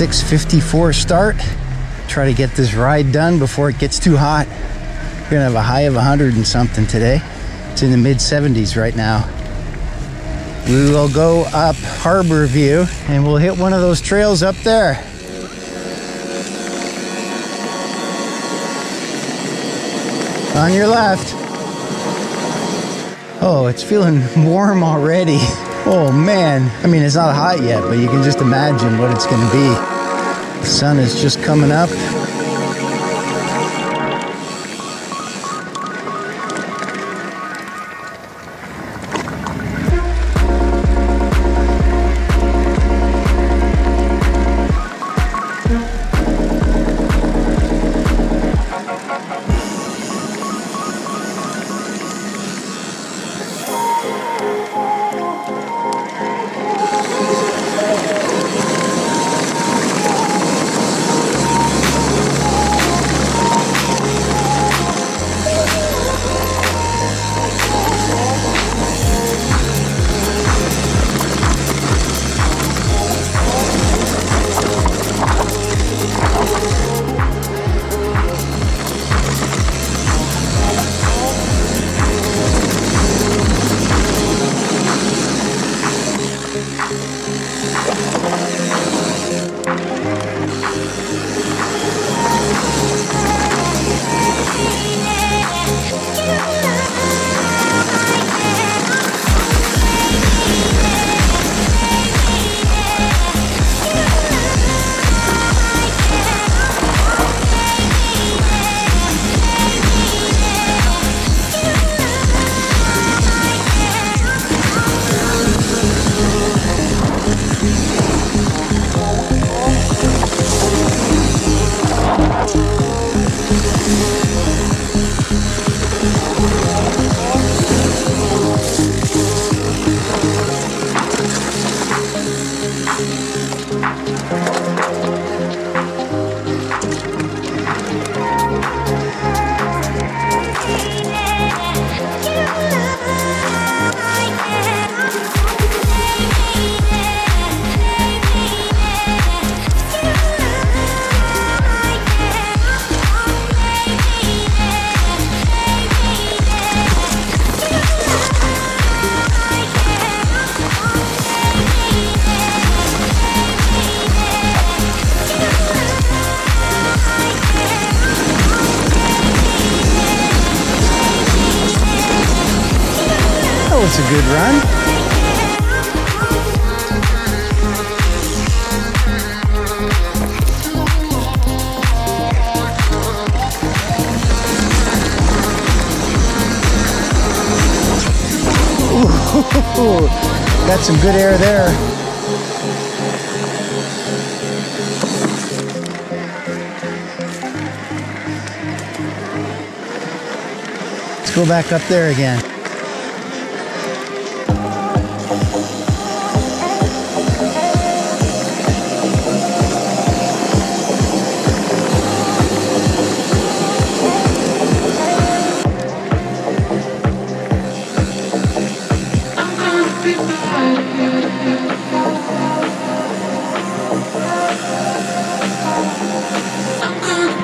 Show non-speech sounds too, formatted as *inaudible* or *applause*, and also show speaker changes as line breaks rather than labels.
6.54 start. Try to get this ride done before it gets too hot. We're gonna have a high of 100 and something today. It's in the mid 70s right now. We will go up Harbor View and we'll hit one of those trails up there. On your left. Oh, it's feeling *laughs* warm already. Oh man. I mean, it's not hot yet, but you can just imagine what it's to be. The sun is just coming up. Good run. Ooh, *laughs* got some good air there. Let's go back up there again.